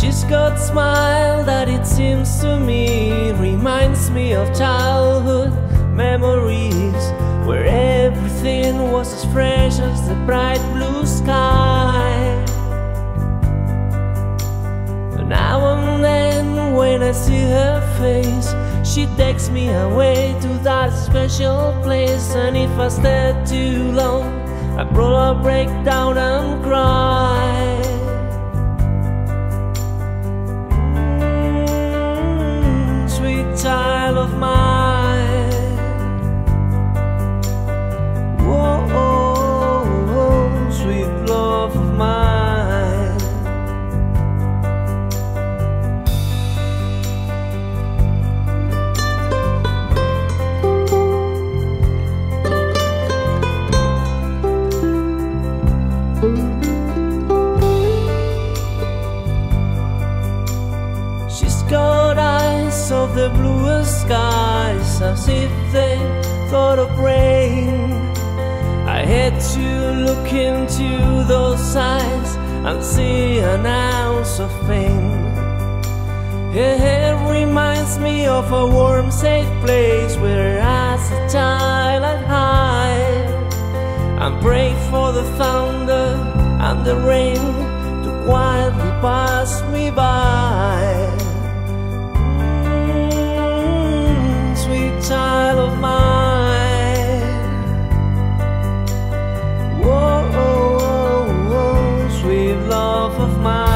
She's got a smile that it seems to me reminds me of childhood memories where everything was as fresh as the bright blue sky. Now and then when I see her face, she takes me away to that special place. And if I stay too long, I probably break down and cry. Of mine. Whoa, oh, oh, sweet love of mine. She's got of the bluest skies as if they thought of rain. I had to look into those eyes and see an ounce of pain. Hair reminds me of a warm, safe place where as a child I'd hide and pray for the thunder and the rain to quietly pass me by. love of mine.